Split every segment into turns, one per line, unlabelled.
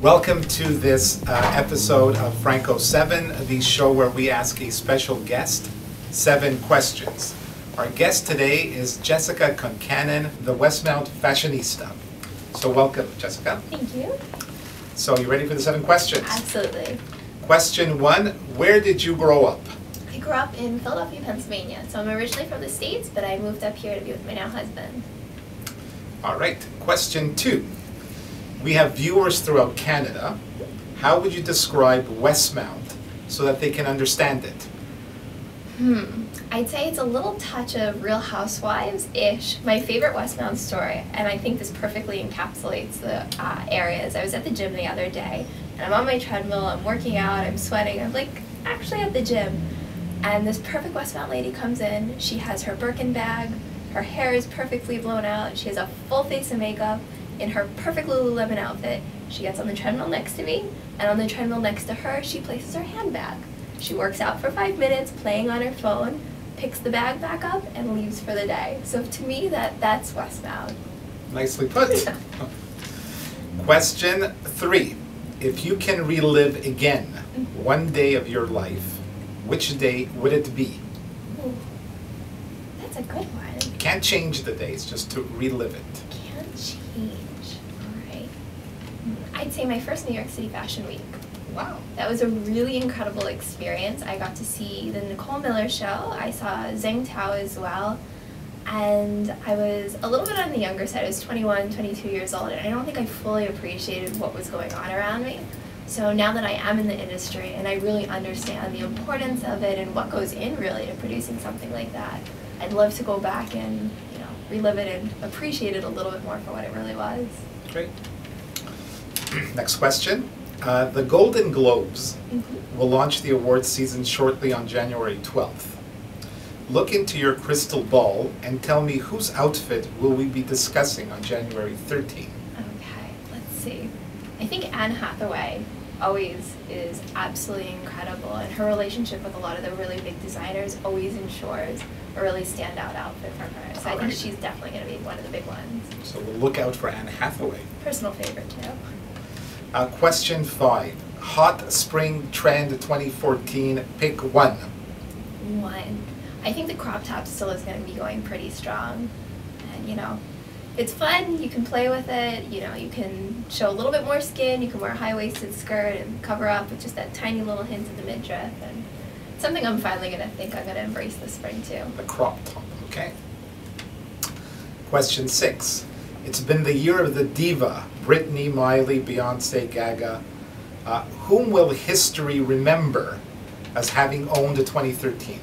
Welcome to this uh, episode of Franco 7, the show where we ask a special guest seven questions. Our guest today is Jessica Concannon, the Westmount fashionista. So welcome, Jessica.
Thank you.
So you ready for the seven questions?
Absolutely.
Question one, where did you grow up?
I grew up in Philadelphia, Pennsylvania. So I'm originally from the States, but I moved up here to be with my now husband.
All right. Question two, we have viewers throughout Canada. How would you describe Westmount so that they can understand it?
Hmm. I'd say it's a little touch of Real Housewives-ish. My favorite Westmount story, and I think this perfectly encapsulates the uh, areas. I was at the gym the other day, and I'm on my treadmill, I'm working out, I'm sweating, I'm like actually at the gym. And this perfect Westmount lady comes in, she has her Birkin bag, her hair is perfectly blown out, she has a full face of makeup, in her perfect Lululemon outfit. She gets on the treadmill next to me, and on the treadmill next to her, she places her handbag. She works out for five minutes, playing on her phone, picks the bag back up, and leaves for the day. So to me, that that's Westmount.
Nicely put. Question three. If you can relive again mm-hmm. one day of your life, which day would it be?
Ooh, that's a good one.
You can't change the days, just to relive it.
Change. All right. I'd say my first New York City Fashion Week.
Wow.
That was a really incredible experience. I got to see the Nicole Miller show. I saw Zheng Tao as well. And I was a little bit on the younger side. I was 21, 22 years old, and I don't think I fully appreciated what was going on around me. So now that I am in the industry and I really understand the importance of it and what goes in really to producing something like that, I'd love to go back and relive it and appreciate it a little bit more for what it really was.
Great. Next question. Uh, the Golden Globes
Mm-hmm.
will launch the awards season shortly on January 12th. Look into your crystal ball and tell me whose outfit will we be discussing on January 13th.
Okay, let's see. I think Anne Hathaway always is absolutely incredible, and her relationship with a lot of the really big designers always ensures a really standout outfit from her. So I think
Alright.
she's definitely going to be one of the big ones.
So we'll look out for Anne Hathaway.
Personal favorite too.
Uh, question five. Hot Spring Trend 2014, pick one.
One. I think the crop top still is going to be going pretty strong, and you know. It's fun, you can play with it, you know, you can show a little bit more skin, you can wear a high-waisted skirt and cover up with just that tiny little hint of the midriff, and something I'm finally gonna think I'm gonna embrace this spring too.
The crop top, okay? Question six. It's been the year of the diva, Britney, Miley, Beyonce, Gaga. Uh, whom will history remember as having owned a 2013?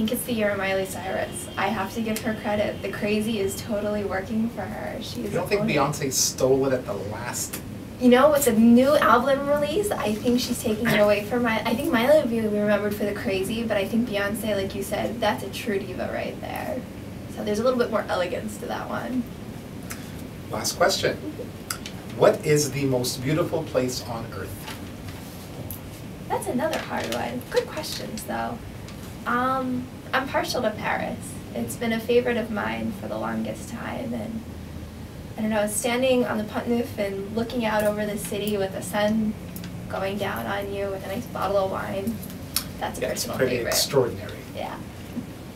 I think it's the year of Miley Cyrus. I have to give her credit. The crazy is totally working for her. She's
You don't think. Beyonce stole it at the last?
You know, with the new album release, I think she's taking it away from my. I think Miley will be remembered for the crazy, but I think Beyonce, like you said, that's a true diva right there. So there's a little bit more elegance to that one.
Last question. What is the most beautiful place on earth?
That's another hard one. Good questions, though. Um, I'm partial to Paris. It's been a favorite of mine for the longest time, and I don't know, standing on the Pont Neuf and looking out over the city with the sun going down on you with a nice bottle of wine. That's a
Yeah, it's
personal
pretty
favorite.
extraordinary.
Yeah.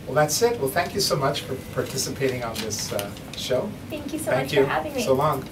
Well, that's it. Well, thank you so much for participating on this uh, show.
Thank you so
Thank
much
you.
for having me.
So long.